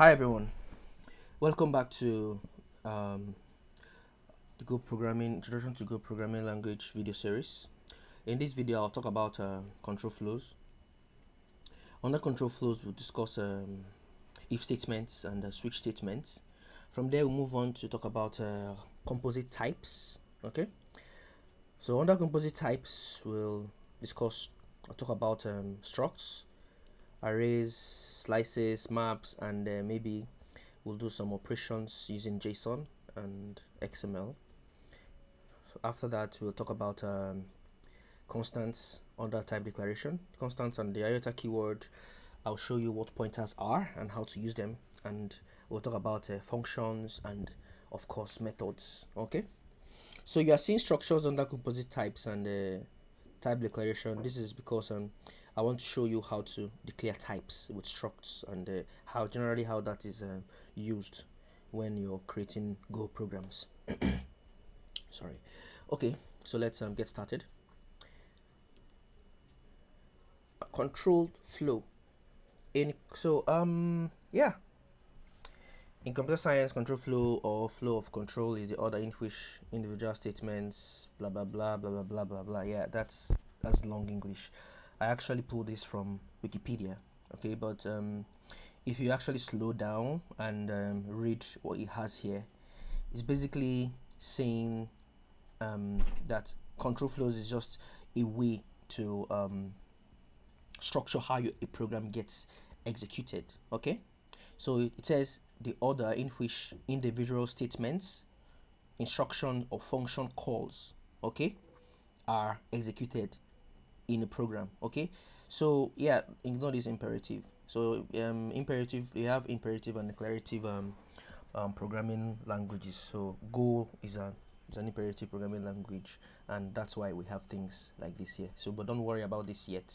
Hi everyone, welcome back to um, the Go Programming Introduction to Go Programming Language video series. In this video, I'll talk about uh, control flows. Under control flows, we'll discuss um, if statements and uh, switch statements. From there, we'll move on to talk about uh, composite types. Okay, so under composite types, we'll discuss, I'll talk about um, structs, arrays, slices, maps, and uh, maybe we'll do some operations using JSON and XML. So after that, we'll talk about um, constants under type declaration. Constants and the IOTA keyword, I'll show you what pointers are and how to use them. And we'll talk about uh, functions and of course methods. Okay. So you are seeing structures under composite types and uh, type declaration. This is because um, I want to show you how to declare types with structs and uh, how generally how that is uh, used when you're creating Go programs. Sorry. Okay, so let's um, get started. A controlled flow. In so um yeah. In computer science, control flow or flow of control is the order in which individual statements, blah blah blah blah blah blah blah blah. Yeah, that's that's long English. I actually pulled this from Wikipedia. Okay, but um, if you actually slow down and um, read what it has here, it's basically saying um, that control flows is just a way to um, structure how your, a program gets executed. Okay, so it, it says the order in which individual statements, instruction or function calls, okay, are executed in a program okay? So yeah ignore this imperative. So um imperative we have imperative and declarative um, um programming languages. So go is a is an imperative programming language and that's why we have things like this here. So but don't worry about this yet.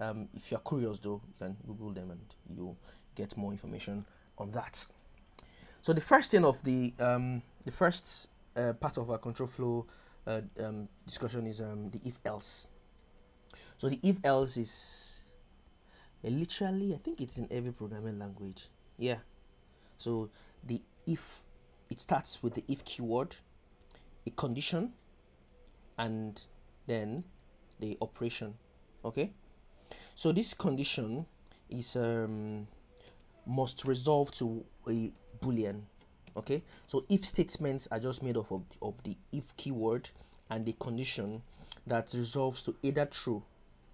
Um if you're curious though you can google them and you get more information on that. So the first thing of the um the first uh, part of our control flow uh, um, discussion is um, the if else so the if else is uh, literally, I think it's in every programming language. Yeah. So the if it starts with the if keyword, a condition, and then the operation. Okay. So this condition is um, must resolve to a boolean. Okay. So if statements are just made up of, of the if keyword and the condition that resolves to either true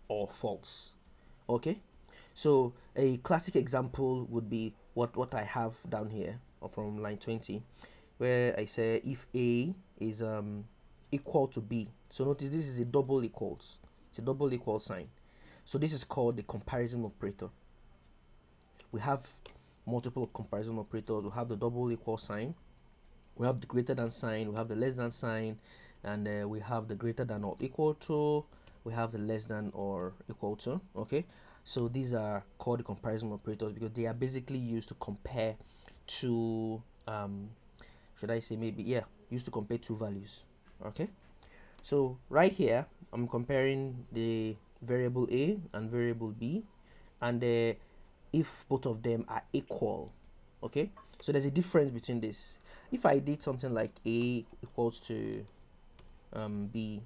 or false. Okay? So a classic example would be what what i have down here from line 20 where i say if a is um equal to b. So notice this is a double equals it's a double equal sign. So this is called the comparison operator. We have multiple comparison operators. We have the double equal sign. We have the greater than sign. We have the less than sign and uh, we have the greater than or equal to we have the less than or equal to okay? So these are called the comparison operators because they are basically used to compare two um should i say maybe yeah used to compare two values okay? So right here i'm comparing the variable a and variable b. And uh, if both of them are equal okay? So there's a difference between this. If i did something like a equals to um, b.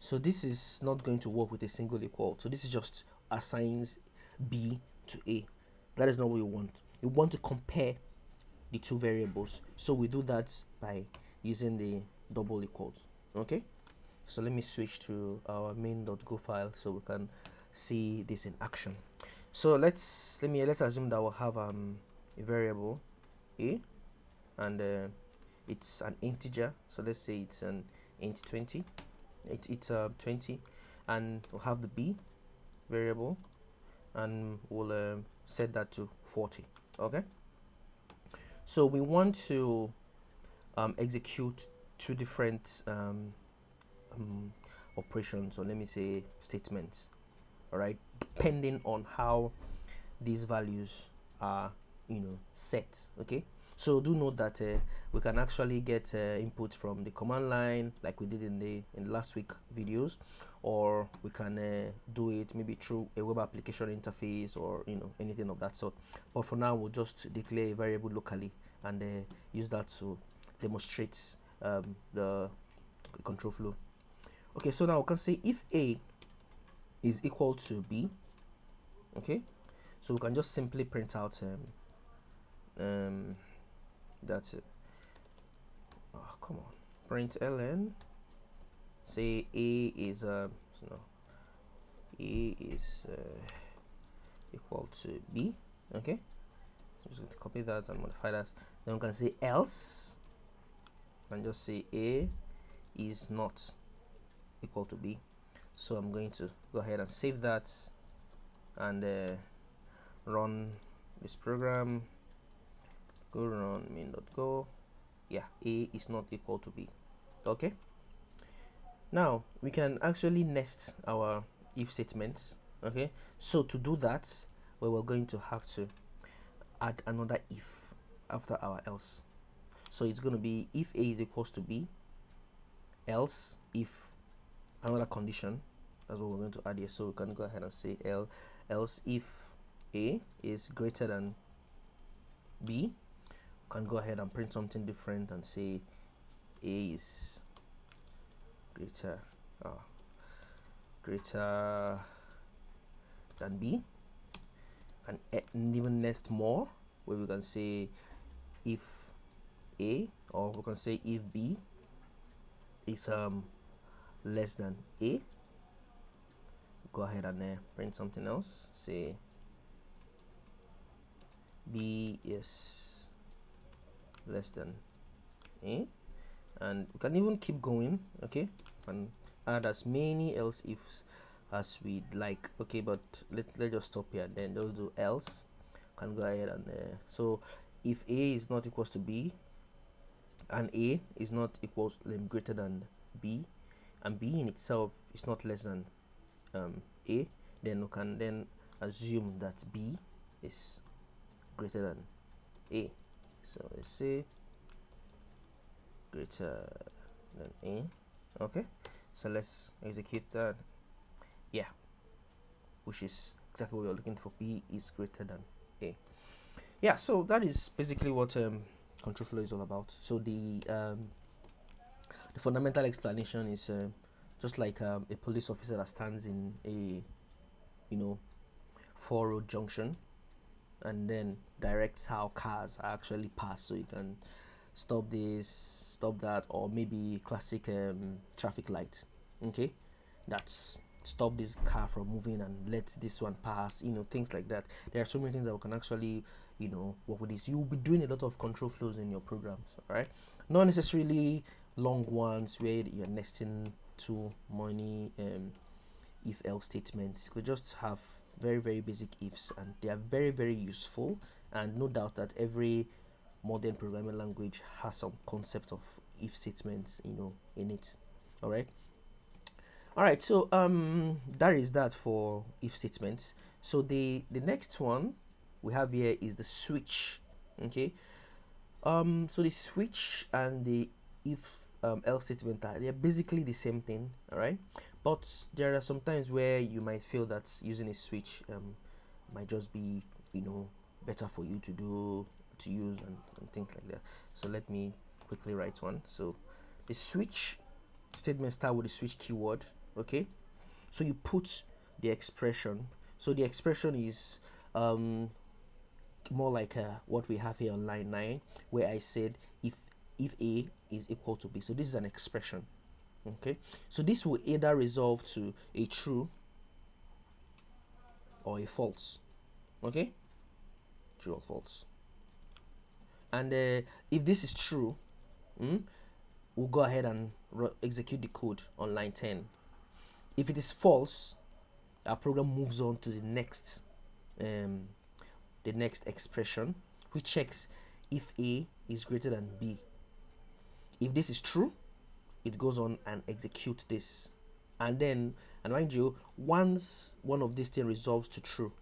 So this is not going to work with a single equal. So this is just assigns b to a. That is not what we want. We want to compare the two variables. So we do that by using the double equals. Okay? So let me switch to our main.go file so we can see this in action. So let's let me let's assume that we'll have um a variable a and uh, it's an integer so let's say it's an int 20 it, it's uh, 20 and we'll have the b variable and we'll uh, set that to 40 okay? So we want to um, execute two different um, um, operations or let me say statements all right depending on how these values are you know set okay so do note that uh, we can actually get uh, input from the command line like we did in the in last week videos or we can uh, do it maybe through a web application interface or you know anything of that sort. But for now we'll just declare a variable locally and use that to demonstrate um, the control flow. Okay so now we can say if a is equal to b okay? So we can just simply print out um, um that's it. Oh come on. Print ln say a is um no. A is uh, equal to b. Okay. So just going to copy that and modify that. Then we can say else. And just say a is not equal to b. So i'm going to go ahead and save that. And uh, run this program go run main.go yeah a is not equal to b. Okay? Now we can actually nest our if statements okay? So to do that we were going to have to add another if after our else. So it's going to be if a is equals to b else if another condition that's what we're going to add here. So we can go ahead and say l else if a is greater than b can go ahead and print something different and say a is greater uh, greater than b. And, even nest more where we can say if a or we can say if b is um less than a go ahead and uh, print something else. Say b is less than a. And we can even keep going okay? And add as many else ifs as we'd like okay? But let, let's just stop here. Then just do else. Can go ahead and uh, so if a is not equals to b and a is not equals um, greater than b and b in itself is not less than um, a then we can then assume that b is greater than a so let's say greater than a okay. So let's execute that. Yeah. Which is exactly what we're looking for. B is greater than a. Yeah so that is basically what um, control flow is all about. So the um, the fundamental explanation is uh, just like um, a police officer that stands in a you know four road junction and then directs how cars actually pass so you can stop this stop that or maybe classic um, traffic light okay? That's stop this car from moving and let this one pass you know things like that. There are so many things that we can actually you know work with this. You'll be doing a lot of control flows in your programs all right not necessarily long ones where you're nesting to money um, if else statements. You could just have very very basic ifs and they are very very useful and no doubt that every modern programming language has some concept of if statements you know in it. All right all right so um that is that for if statements. So the the next one we have here is the switch okay? Um so the switch and the if um, else statement are they're basically the same thing all right but there are some times where you might feel that using a switch um, might just be you know better for you to do to use and, and things like that. So let me quickly write one. So the switch statement start with the switch keyword okay? So you put the expression. So the expression is um more like uh, what we have here on line 9 where i said if if a is equal to b. So this is an expression okay? So this will either resolve to a true or a false. Okay? True or false. And uh, if this is true mm, we'll go ahead and execute the code on line 10 if it is false our program moves on to the next um, the next expression which checks if a is greater than b. If this is true it goes on and executes this. And then and mind you once one of these things resolves to true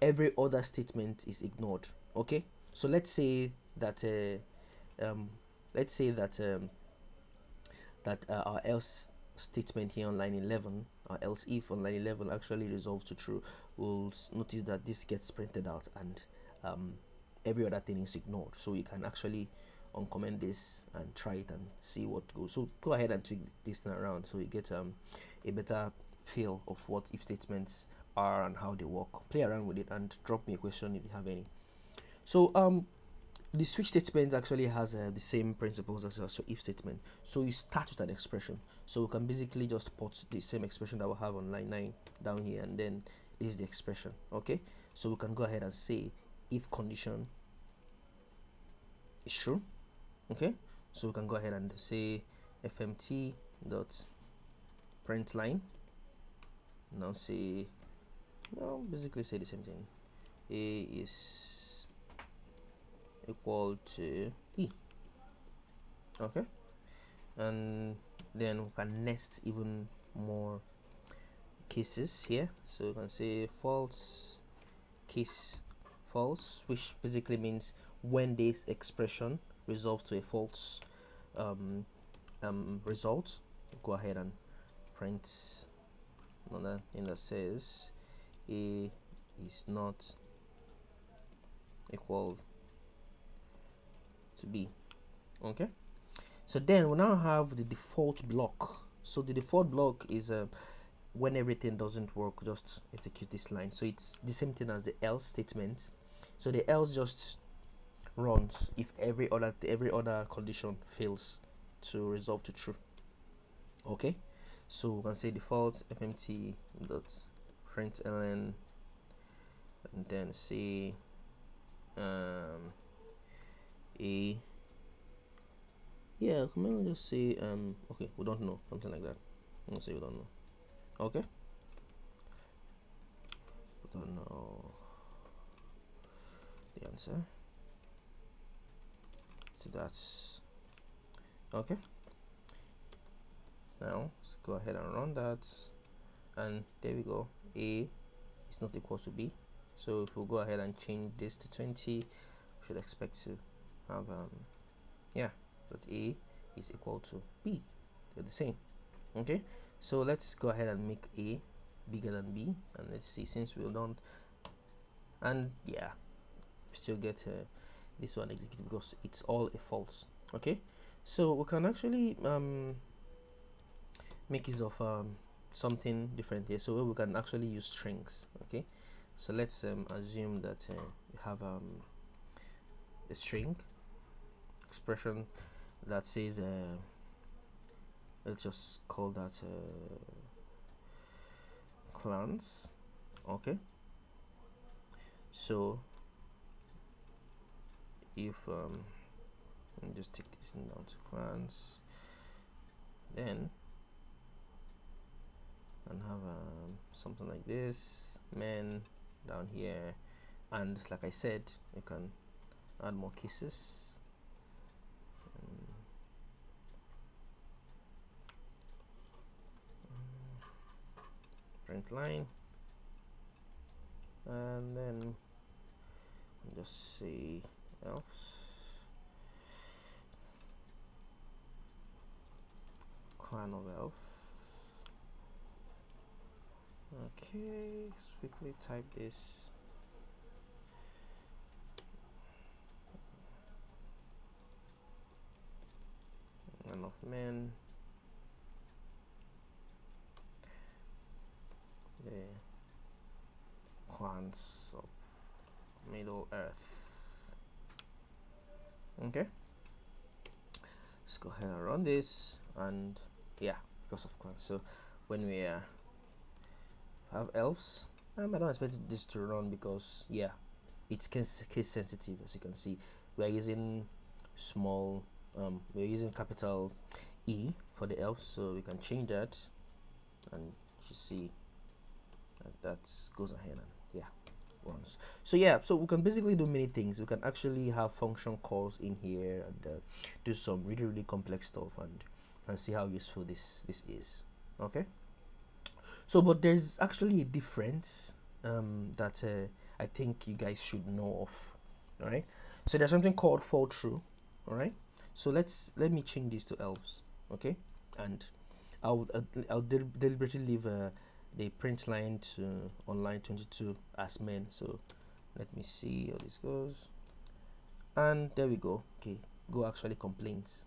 every other statement is ignored okay? So let's say that uh, um, let's say that um, that uh, our else statement here on line 11 or else if on line 11 actually resolves to true we'll notice that this gets printed out and um, every other thing is ignored. So you can actually uncomment this and try it and see what goes. So go ahead and tweak this around so you get um, a better feel of what if statements are and how they work. Play around with it and drop me a question if you have any. So um the switch statement actually has uh, the same principles as a if statement. So you start with an expression. So we can basically just put the same expression that we have on line 9 down here and then is the expression okay? So we can go ahead and say if condition is true okay so we can go ahead and say fmt dot print line. Now say no basically say the same thing. A is equal to e. Okay and then we can nest even more cases here. So we can say false case false which basically means when this expression resolves to a false um, um, result. Go ahead and print another thing that says a is not equal to b. Okay? So then we now have the default block. So the default block is uh, when everything doesn't work just execute this line. So it's the same thing as the else statement. So the else just runs if every other every other condition fails to resolve to true. Okay? So we can say default fmt dot print ln and then say um a. Yeah come on just say um okay we don't know something like that. Let's say we don't know. Okay? We don't know the answer so that's okay. Now let's go ahead and run that. And there we go. A is not equal to b. So if we go ahead and change this to 20 we should expect to have um yeah that a is equal to b. They're the same. Okay? So let's go ahead and make a bigger than b. And let's see since we don't and yeah still get uh, this one executed because it's all a false okay? So we can actually um make use of um something different here. So we can actually use strings okay? So let's um, assume that uh, we have um, a string expression that says uh, let's just call that uh, clans okay? So if um just take this down to clans then and have um, something like this. Men down here. And like I said you can add more cases print line. And then just say else? Clan of elf. Okay quickly type this. Clan of men. The clans of middle earth okay. Let's go ahead and run this and yeah because of clans so when we uh, have elves um, I don't expect this to run because yeah it's case, sensitive as you can see. We are using small um, we're using capital E for the elves so we can change that. And you see that goes ahead and runs so yeah so we can basically do many things. We can actually have function calls in here and uh, do some really really complex stuff and and see how useful this this is. Okay? So but there's actually a difference um, that uh, I think you guys should know of. All right so there's something called fallthrough all right so let's let me change this to else okay? And i'll i'll, I'll del deliberately leave uh, the print line to on line 22 as men so let me see how this goes. And there we go. Okay go actually complains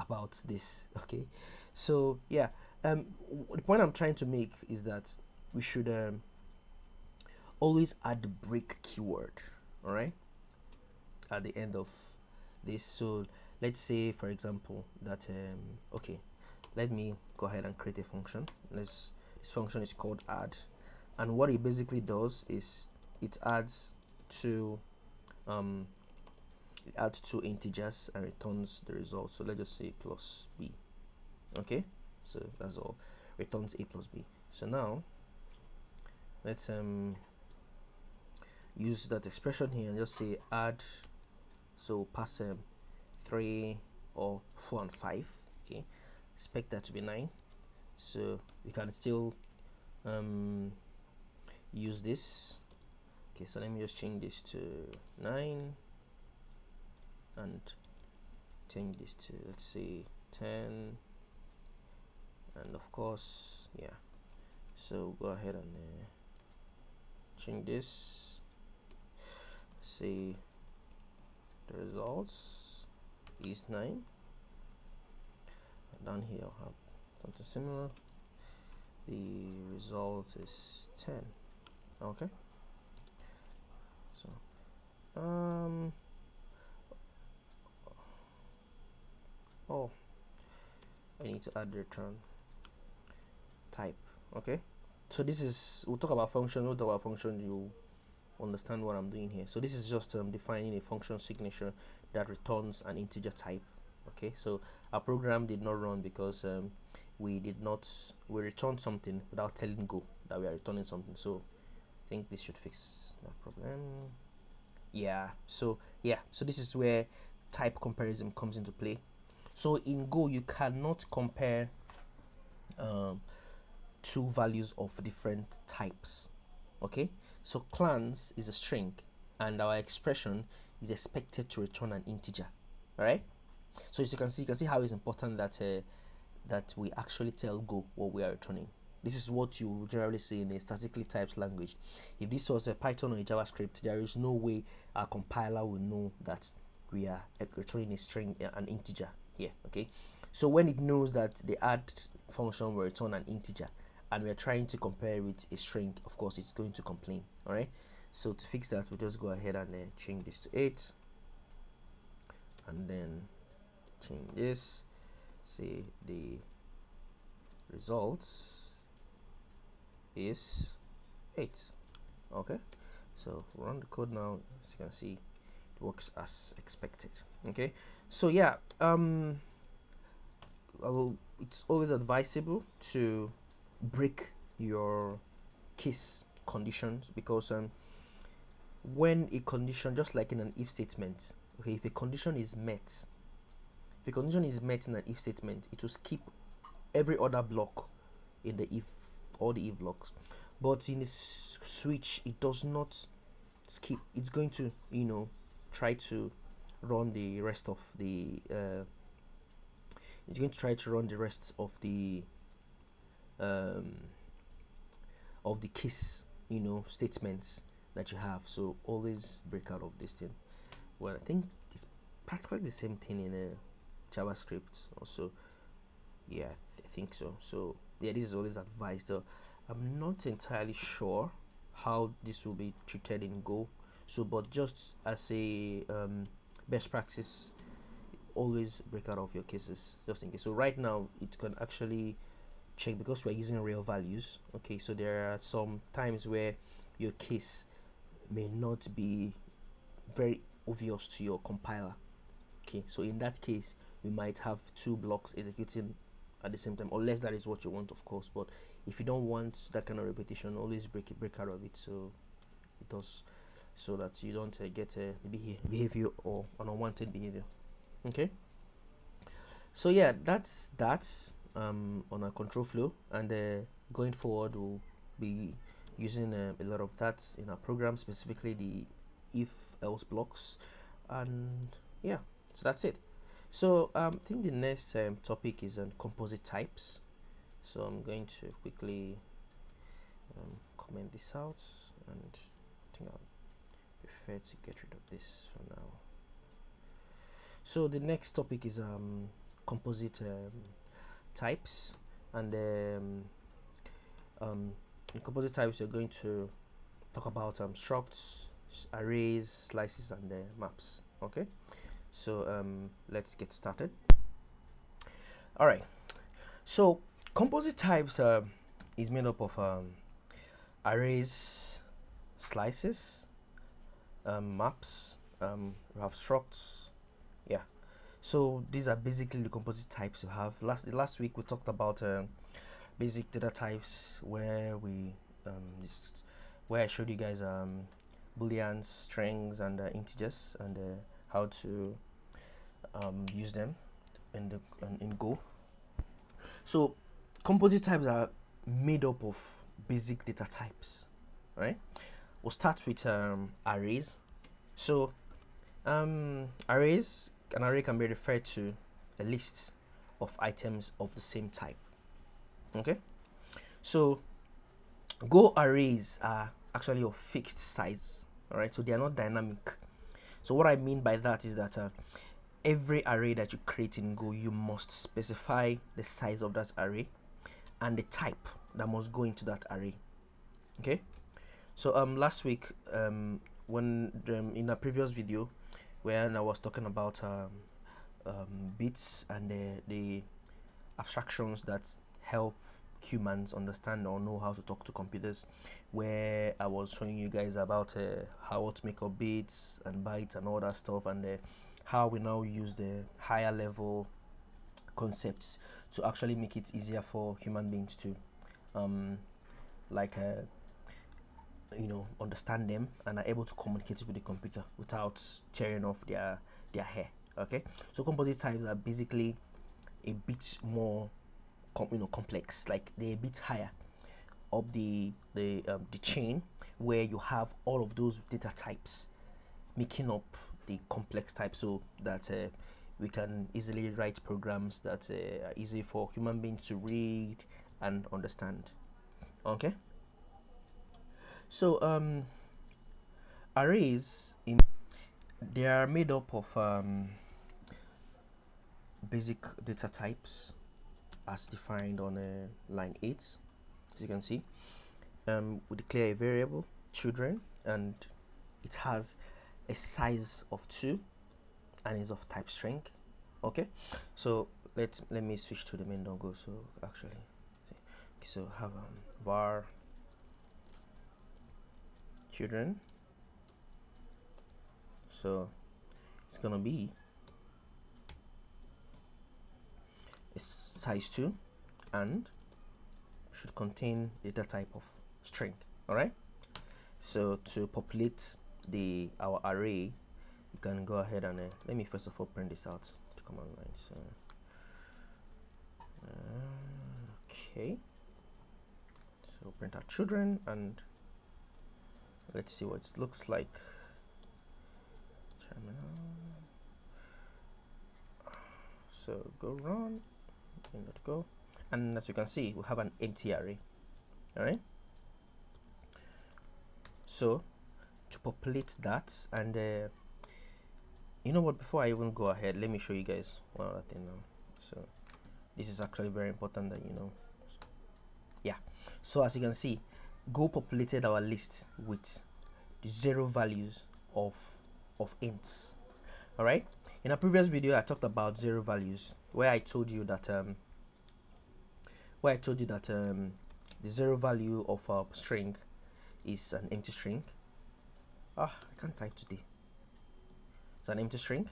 about this. Okay so yeah um the point i'm trying to make is that we should um always add the break keyword all right at the end of this. So let's say for example that um okay let me go ahead and create a function. Let's this function is called add. And what it basically does is it adds two um it adds two integers and returns the result. So let's just say plus b. Okay? So that's all. Returns a plus b. So now let's um use that expression here and just say add so pass um, 3 or 4 and 5 okay? Expect that to be 9 so we can still um, use this. Okay so let me just change this to 9 and change this to let's say 10 and of course yeah. So go ahead and uh, change this. See the results is 9 and down here I'll have something similar. The result is 10 okay. So um oh I need to add return type. Okay. So this is we'll talk about function we'll talk about function you understand what I'm doing here. So this is just um, defining a function signature that returns an integer type. Okay. So our program did not run because um, we did not we returned something without telling go that we are returning something. So I think this should fix that problem. Yeah so yeah so this is where type comparison comes into play. So in go you cannot compare um, two values of different types okay? So clans is a string and our expression is expected to return an integer all right so as you can see you can see how it's important that uh, that we actually tell go what we are returning this is what you generally see in a statically typed language. If this was a python or a javascript there is no way our compiler will know that we are returning a string uh, an integer here okay? So when it knows that the add function will return an integer and we're trying to compare with a string of course it's going to complain all right so to fix that we will just go ahead and uh, change this to 8 and then change this say the results is 8 okay so run the code now. As you can see it works as expected. Okay so yeah um it's always advisable to break your case conditions because um, when a condition just like in an if statement okay if a condition is met if the condition is met in an if statement. It will skip every other block in the if all the if blocks. But in this switch it does not skip. It's going to you know try to run the rest of the uh, it's going to try to run the rest of the um, of the case you know statements that you have. So always break out of this thing. Well i think it's practically the same thing in a javascript also. Yeah i think so. So yeah this is always advised so i'm not entirely sure how this will be treated in go. So but just as a um, best practice always break out of your cases just in case. So right now it can actually check because we're using real values okay? So there are some times where your case may not be very obvious to your compiler okay? So in that case we might have two blocks executing at the same time unless that is what you want of course. But if you don't want that kind of repetition always break it break out of it. So it does so that you don't uh, get a behavior or an unwanted behavior. Okay? So yeah that's that's um, on our control flow. And uh, going forward we'll be using uh, a lot of that in our program specifically the if else blocks. And yeah so that's it so um, I think the next um, topic is on composite types. So I'm going to quickly um, comment this out and I think I'll prefer to get rid of this for now. So the next topic is um, composite um, types and um, um, composite types we're going to talk about um, structs arrays slices and uh, maps okay so um, let's get started. All right so composite types uh, is made up of um, arrays slices um, maps um, we have structs yeah. So these are basically the composite types you have. Last last week we talked about uh, basic data types where we um, where I showed you guys um, booleans strings and uh, integers and uh, how to um, use them in the in Go. So composite types are made up of basic data types, right? We'll start with um, arrays. So um, arrays, an array can be referred to a list of items of the same type. Okay, so Go arrays are actually of fixed size. All right, so they are not dynamic. So what I mean by that is that uh, every array that you create in Go, you must specify the size of that array and the type that must go into that array. Okay. So um last week um when um, in a previous video when I was talking about um, um bits and the the abstractions that help humans understand or know how to talk to computers where I was showing you guys about uh, how to make up bits and bytes and all that stuff and uh, how we now use the higher level concepts to actually make it easier for human beings to um, like uh, you know understand them and are able to communicate with the computer without tearing off their their hair okay? So composite types are basically a bit more you know complex like they're a bit higher up the the um, the chain where you have all of those data types making up the complex type so that uh, we can easily write programs that uh, are easy for human beings to read and understand. Okay? So um arrays in they are made up of um, basic data types as defined on uh, line 8 as you can see um, we declare a variable children and it has a size of 2 and is of type string okay? So let let me switch to the main go so actually so have um, var children. So it's gonna be is size 2 and should contain data type of string all right? So to populate the our array you can go ahead and uh, let me first of all print this out to command line so uh, okay. So print our children and let's see what it looks like. Terminal. So go run let go. And as you can see we have an empty array all right so to populate that and uh, you know what before I even go ahead let me show you guys one other thing now. So this is actually very important that you know. Yeah. So as you can see go populated our list with zero values of of ints. All right in a previous video i talked about zero values where i told you that um where i told you that um the zero value of a string is an empty string. Ah i can't type today. It's an empty string.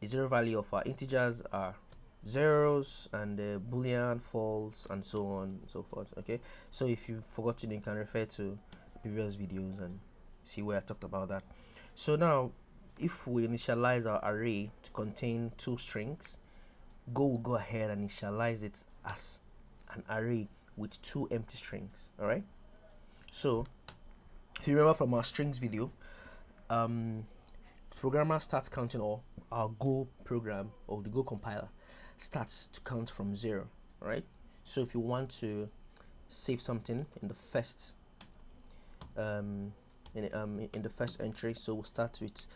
The zero value of our integers are zeros and uh, boolean false and so on and so forth okay? So if you've forgotten you can refer to previous videos and see where i talked about that. So now if we initialize our array to contain two strings go will go ahead and initialize it as an array with two empty strings all right so if you remember from our strings video um programmer starts counting or our Go program or the Go compiler starts to count from zero right so if you want to save something in the first um, in, um, in the first entry so we'll start with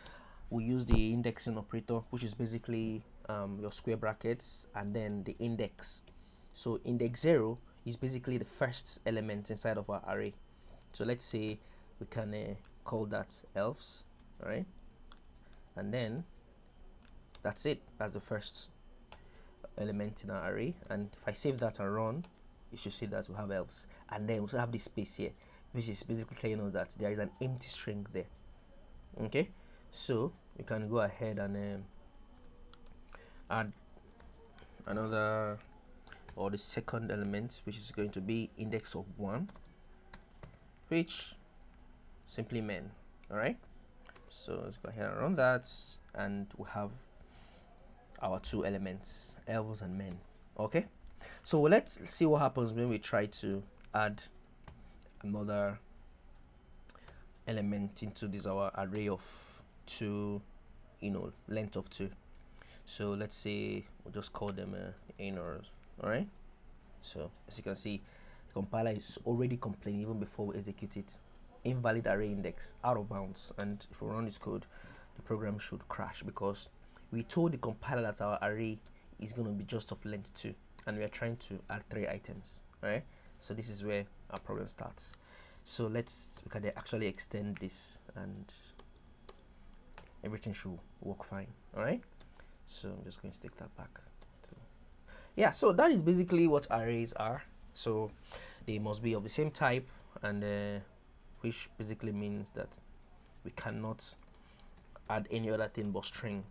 we use the indexing operator which is basically um, your square brackets and then the index. So index 0 is basically the first element inside of our array. So let's say we can uh, call that elves right and then that's it. That's the first element in our array. And if I save that and run you should see that we have elves. And then we also have this space here which is basically telling us that there is an empty string there. Okay? So you can go ahead and um, add another or the second element which is going to be index of one which simply men all right so let's go ahead and run that and we have our two elements elves and men okay? So let's see what happens when we try to add another element into this our array of two you know length of two. So let's say we'll just call them uh, anors all right so as you can see the compiler is already complaining even before we execute it. Invalid array index out of bounds. And if we run this code the program should crash because we told the compiler that our array is going to be just of length 2 and we are trying to add three items right so this is where our problem starts. So let's we can actually extend this and everything should work fine all right so i'm just going to take that back yeah so that is basically what arrays are. So they must be of the same type and uh, which basically means that we cannot add any other thing but string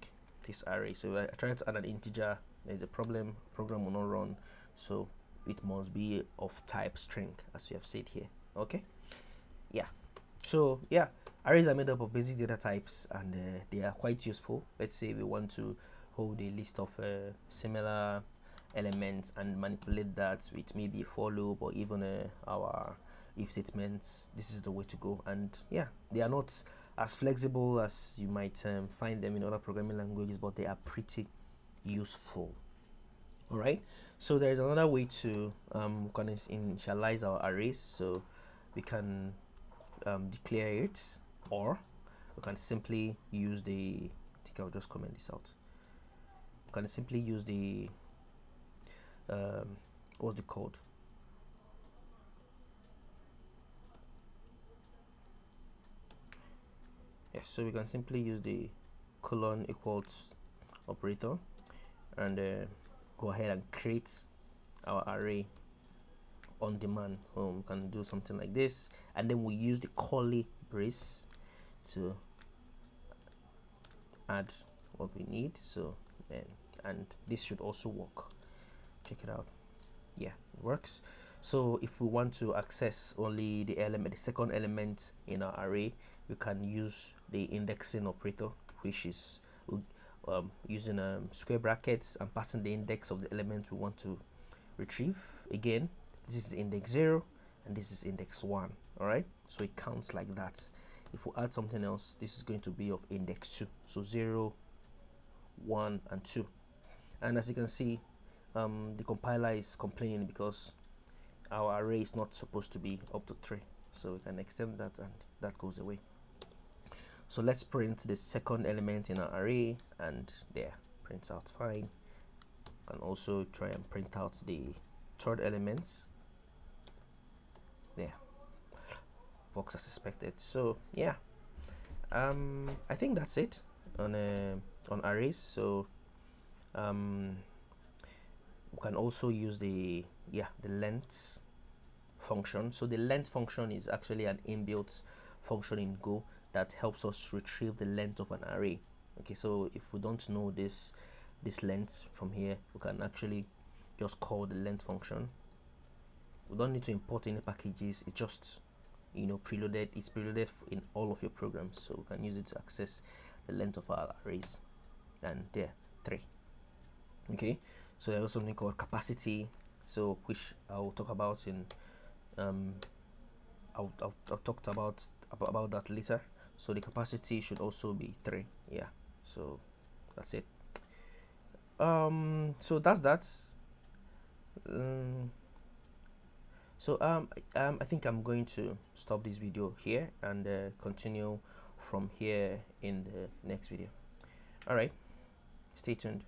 this array. So I try to add an integer there's a problem program will not run. So it must be of type string as we have said here okay? Yeah so yeah arrays are made up of basic data types and uh, they are quite useful. Let's say we want to hold a list of uh, similar elements and manipulate that with maybe a for loop or even uh, our if statements this is the way to go. And yeah they are not as flexible as you might um, find them in other programming languages but they are pretty useful. All right so there's another way to um, kind of initialize our arrays. So we can um, declare it or we can simply use the I think I'll just comment this out. We can simply use the um, what's the code? Yes so we can simply use the colon equals operator and uh, go ahead and create our array on demand so we can do something like this. And then we use the curly brace to add what we need. So and and this should also work. Check it out. Yeah it works. So if we want to access only the element the second element in our array we can use the indexing operator which is um, using um, square brackets and passing the index of the element we want to retrieve. Again this is index 0 and this is index 1 all right? So it counts like that. If we add something else this is going to be of index 2 so 0 1 and 2 and as you can see um, the compiler is complaining because our array is not supposed to be up to 3 so we can extend that and that goes away. So let's print the second element in our array and there prints out fine. Can also try and print out the third element there works as expected so yeah. Um i think that's it on uh, on arrays so um we can also use the yeah the length function. So the length function is actually an inbuilt function in go that helps us retrieve the length of an array. Okay so if we don't know this this length from here we can actually just call the length function we don't need to import any packages. It just you know preloaded it's preloaded in all of your programs. So we can use it to access the length of our arrays. And there three. Okay? So there's something called capacity. So which I'll talk about in um I'll, I'll, I'll talk about about that later. So the capacity should also be 3 yeah. So that's it. Um so that's that. Um, so um, um i think i'm going to stop this video here and uh, continue from here in the next video. All right stay tuned